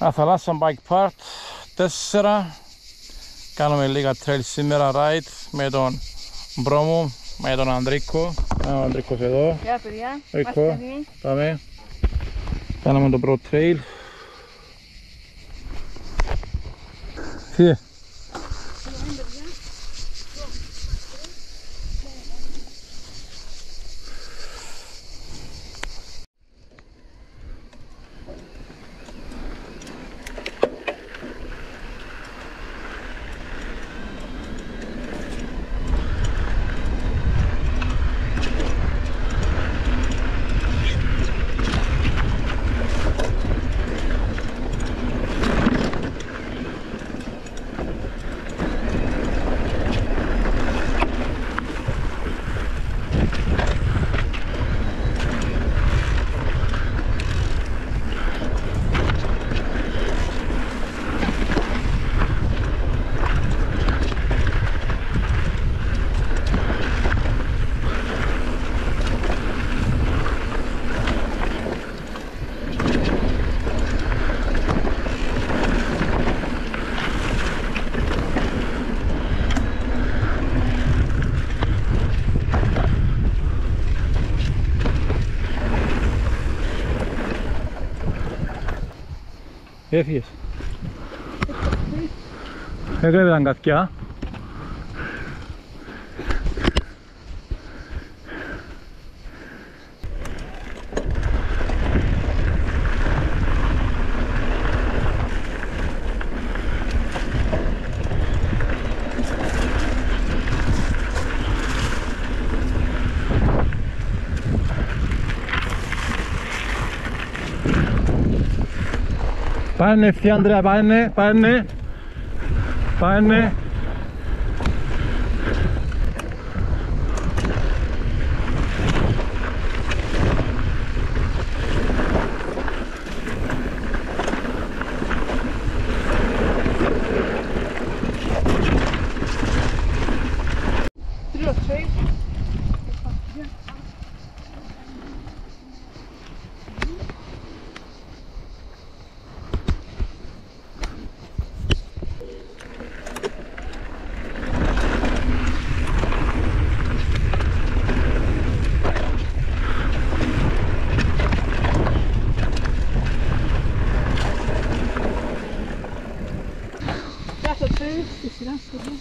Νέα Θαλάσσα Bike Park 4 Κάνουμε λίγα trail σήμερα ride με τον Μπρόμο, με τον Αντρίκο Ο Αντρίκος εδώ. Γεια παιδιά, Ρίκο, είμαστε έτοιμοι. πάμε. Κάναμε τον πρώτο trail. Φύγε Έφυγες. Έκανε τα καθιά Πάνε ευθεία Ανδρέα, πάνε, πάνε Πάνε 不知道什么。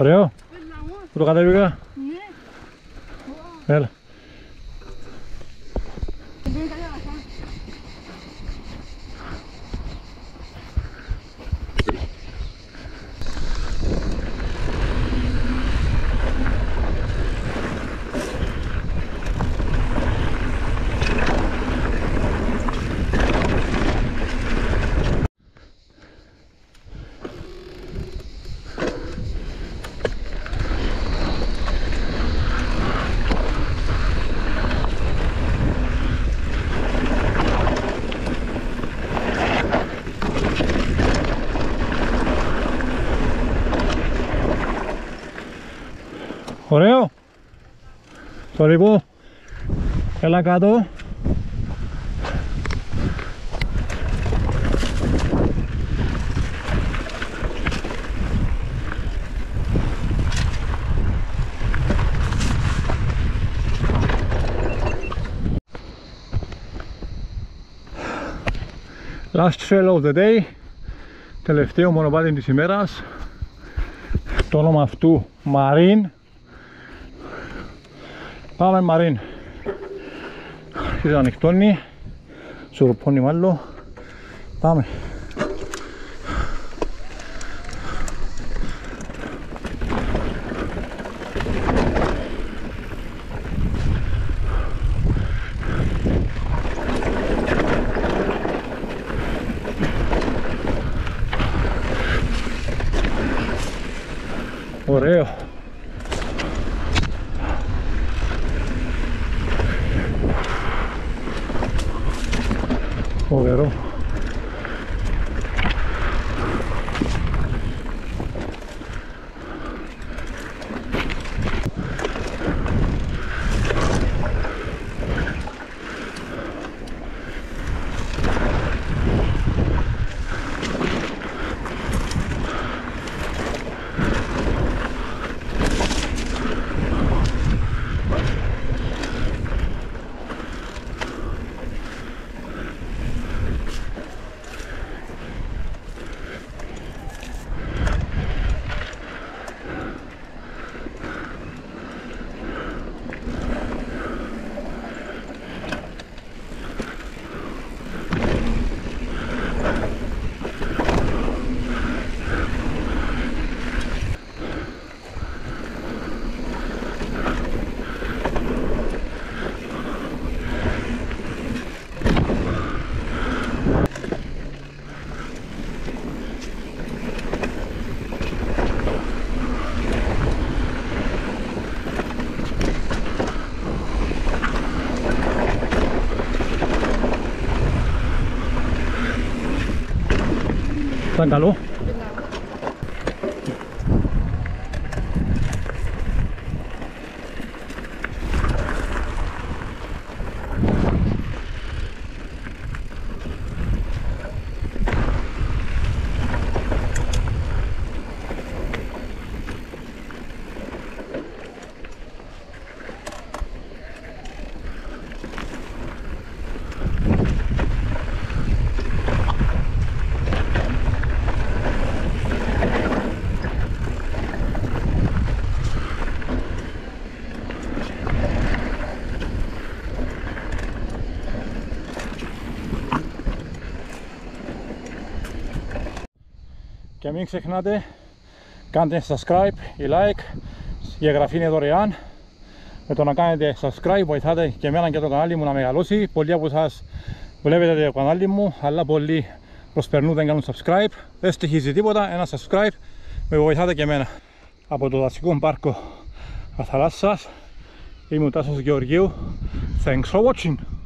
Ωραίο Περνάω. Που το κατέβηκα; Ναι. Έλα Δεν είναι καλά αυτά. Ωραίο. Το λοιπόν Έλα κάτω. Last trail of the day. Τελευταίο μονοπάτι της ημέρας. Το όνομα αυτού Marine Πάμε Μαρίν. Αρχίζει να ανοιχτώνει. Σουροπώνει μάλλον. Πάμε. Ωραίο. little. 三角龙。Και μην ξεχνάτε, κάντε subscribe ή like, η εγγραφή είναι δωρεάν. Με το να κάνετε subscribe βοηθάτε και εμένα και το κανάλι μου να μεγαλώσει. Πολλοί από εσάς βλέπετε το κανάλι μου, αλλά πολλοί προσπερνούν δεν κάνουν subscribe. Δεν στοιχίζει τίποτα, ένα subscribe με βοηθάτε και εμένα. Από το δασικό πάρκο Αθαλάσσας, είμαι ο Τάσος Γεωργίου. Thanks for watching.